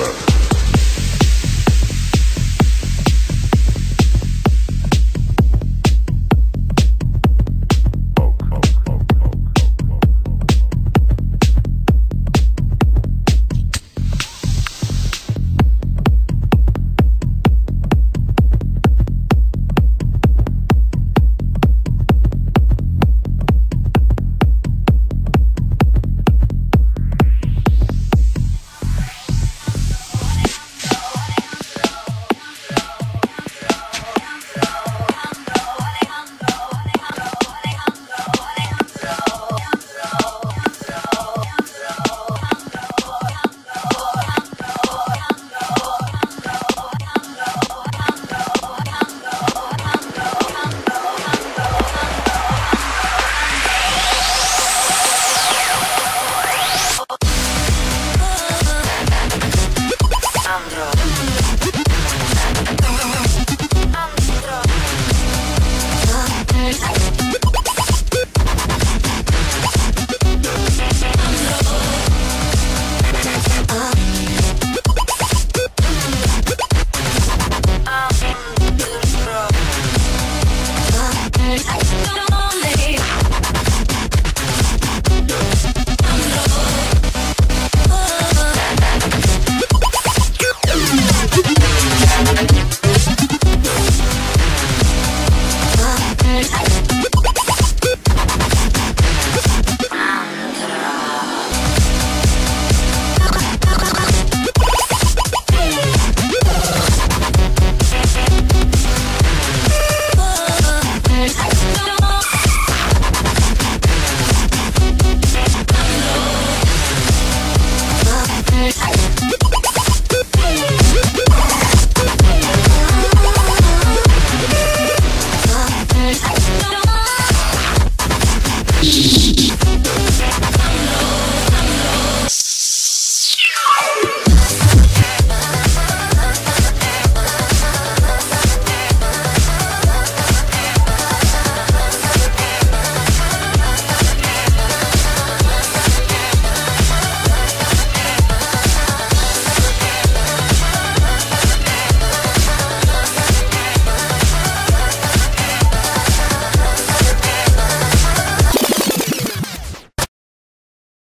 Killer.